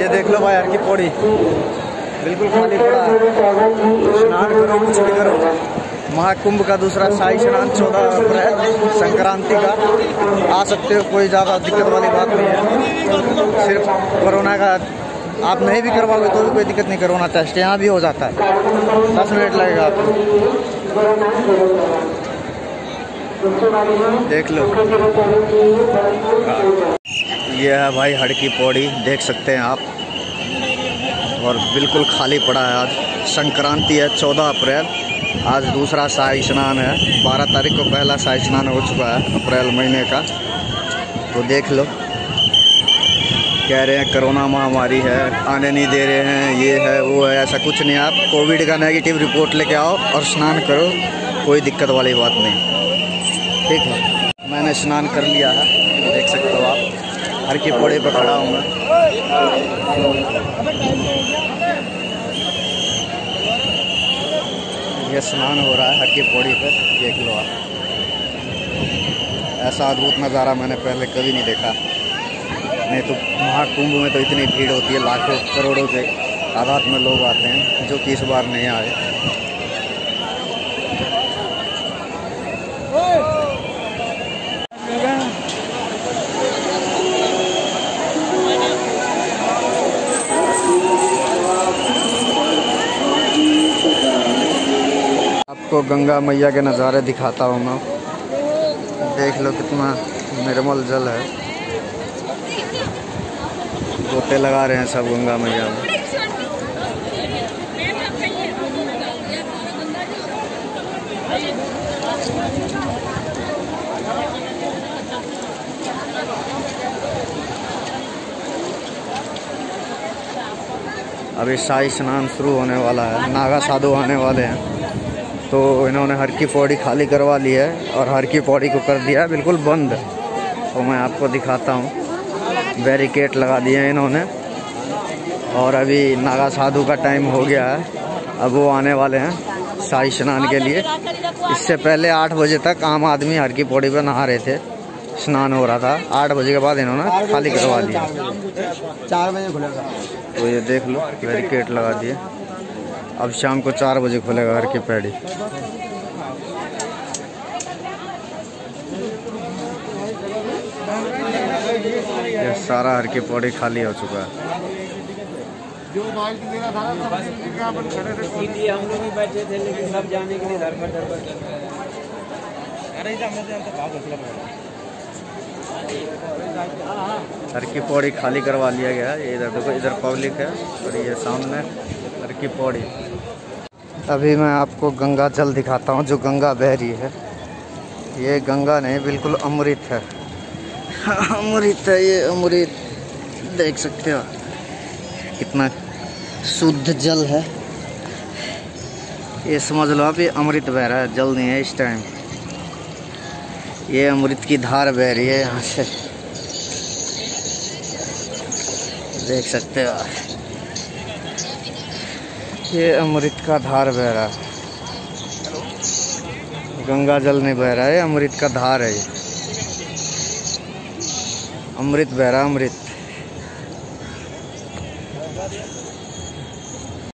ये देख लो भाई की पौड़ी। बिल्कुल खाली पड़ा। स्नान करो कुछ भी करो। महाकुंभ का दूसरा शाही स्नान, चौदह अप्रैल, संक्रांति का। आ सकते हो, कोई ज़्यादा दिक्कत वाली बात नहीं है। सिर्फ़ कोरोना का आप नहीं भी करवाओगे तो भी कोई दिक्कत नहीं, कोरोना टेस्ट यहाँ भी हो जाता है। दस मिनट लगेगा आपको। देख लो। ये है भाई हड़ की पौड़ी, देख सकते हैं आप। और बिल्कुल खाली पड़ा है आज। संक्रांति है, चौदह अप्रैल। आज दूसरा शाही स्नान है। बारह तारीख को पहला शाही स्नान हो चुका है, अप्रैल महीने का। तो देख लो। कह रहे हैं कोरोना महामारी है, आने नहीं दे रहे हैं, ये है, वो है, ऐसा कुछ नहीं आप कोविड का नेगेटिव रिपोर्ट लेके आओ और स्नान करो, कोई दिक्कत वाली बात नहीं। ठीक है। मैंने स्नान कर लिया है, देख सकते हो आप। हर की पौड़े पर खड़ा हूँ मैं। ये स्नान हो रहा है हर की पौड़ी पर देख लो आप ऐसा अद्भुत नज़ारा मैंने पहले कभी नहीं देखा। नहीं तो महाकुंभ में तो इतनी भीड़ होती है, लाखों करोड़ों के तादाद में लोग आते हैं, जो कि इस बार नहीं आए। आपको गंगा मैया के नज़ारे दिखाता हूँ मैं। देख लो कितना निर्मल जल है। गोते लगा रहे हैं सब गंगा मैया में। अभी शाही स्नान शुरू होने वाला है, नागा साधु आने वाले हैं। तो इन्होंने हर की पौड़ी खाली करवा ली है और हर की पौड़ी को कर दिया है बिल्कुल बंद। तो मैं आपको दिखाता हूँ। बैरिकेड लगा दिए हैं इन्होंने। और अभी नागा साधु का टाइम हो गया है। अब वो आने वाले हैं शाही स्नान के लिए। इससे पहले आठ बजे तक आम आदमी हर की पौड़ी पर नहा रहे थे। स्नान हो रहा था। आठ बजे के बाद इन्होंने खाली करवा दिया। चार बजे खुलेगा। तो ये देख लो बैरिकेड लगा दिए। अब शाम को चार बजे खुलेगा घर की पैड़ी। ये सारा हर की पौड़ी खाली हो चुका है। जो बाइक मेरा था सब अपन खड़े थे। हम लोग भी बैठे थे लेकिन सब जाने के लिए धरपड़ धरपड़ कर रहे हैं अरे इधर मत हम तो भाग हर की पौड़ी खाली करवा लिया गया है। इधर देखो इधर पब्लिक है और ये सामने हर की पौड़ी। अभी मैं आपको गंगा जल दिखाता हूँ, जो गंगा बह रही है। ये गंगा नहीं, बिल्कुल अमृत है। अमृत है ये, अमृत। देख सकते हो। कितना शुद्ध जल है। ये समझ लो आप, ये अमृत बह रहा है, जल नहीं है इस टाइम ये अमृत की धार बह रही है यहाँ से। देख सकते हो। ये अमृत का धार बह रहा है। गंगा जल नहीं बह रहा है, अमृत का धार है ये। अमृत बह रहा अमृत।